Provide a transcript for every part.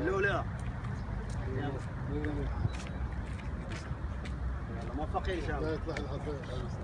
الاولى ما إن شاء الله.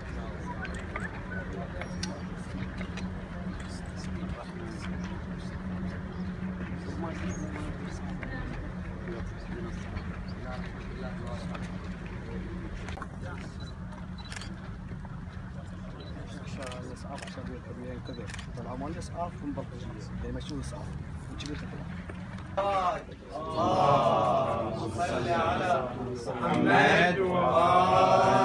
الإسعاف عشان يركبوا كذا طلعوا مال الإسعاف من برا يمشون الإسعاف. وكذا تطلع اللهم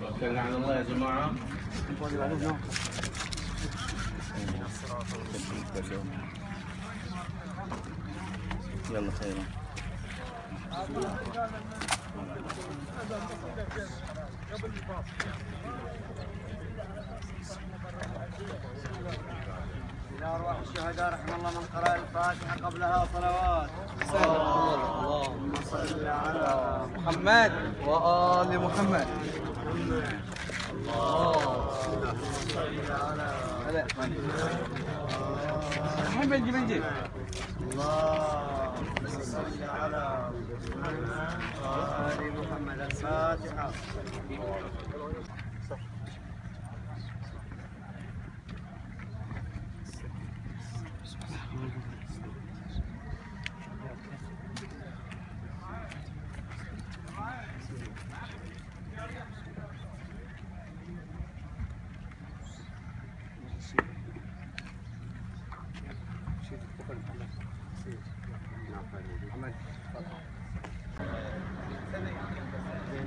توكلنا على الله يا جماعة يلا خيرا إلى أرواح الشهداء رحم الله من قرأ الفاتحة قبلها صلوات. اللهم صل على محمد وآل محمد. محمد جي منجي اللهم صل على محمد وآل محمد الفاتحة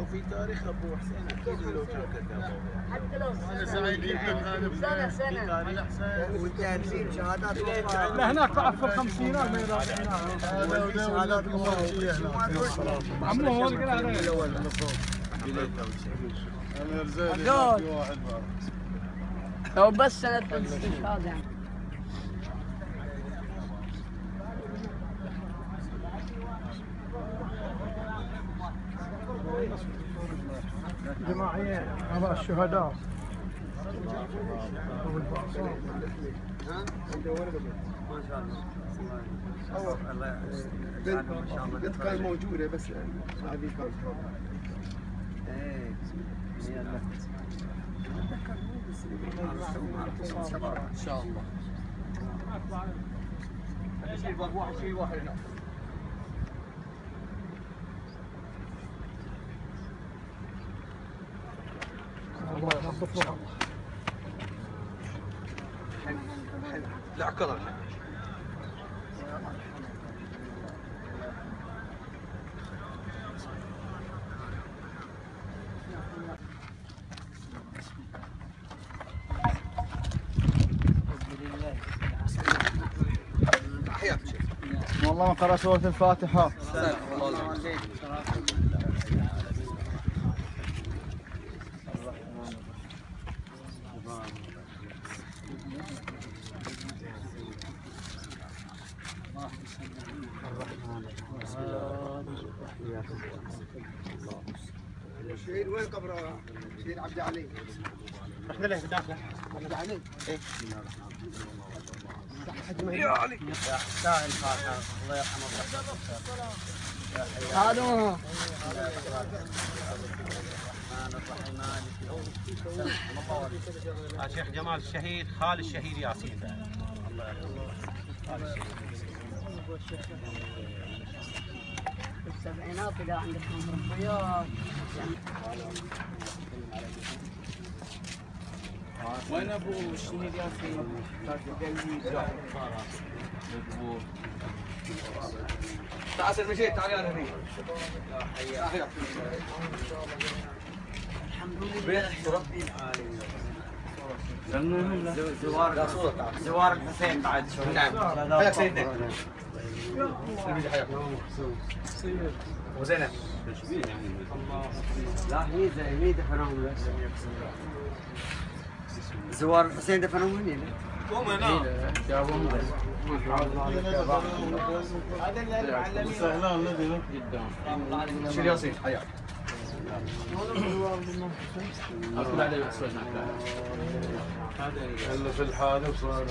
أو في تاريخ أبو حسين أكيد لو كان كتبه. حتى لو أنا سعيد جدا يعني سنة سنة. على حسين والتهزيم شهادات. إيه، هناك ضعف في الخمسينات ما يضاعف شهادات عمو هو اللي الأول أنا رزاق واحد. بس سنة الاستشهاد يعني جماعية هذا الشهداء. ما شاء الله. الله يسعدهم ان شاء الله. بنت كانت موجودة بس هذه إيه يلا ان شاء الله واحد شيء واحد. لا عقل الحين والله ما قرأ سورة الفاتحة. شهيد وين قبره؟ شهيد عبد علي إحنا له عبد علي يا علي الفاتحه الله يرحمه جمال الشهيد خال الشهيد ياسين الله يرحمه السبعينات إذا عندكم ربيات وين أبو الشهيد ياسين؟ تعال سيد مشيت تعال يا هني زوار زوار الحسين بعد شوي نعم. حياك سيدنا. وزينب لا هي زي هي دفنوهم زوار الحسين دفنوهم هنا قوم هنا سهلان الذي شيل ياسين حياك اللي في الحالة صار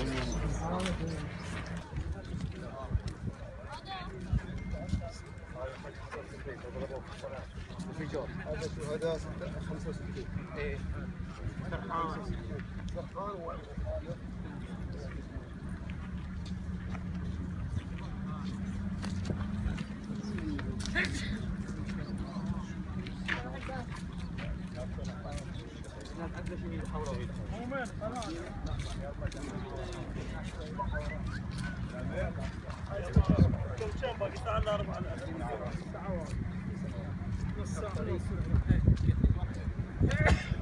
الفجار هذا هذا 65 إيه سرحان سرحان وهذا كم كان باقي ساعه الا 4 ساعه Thank you.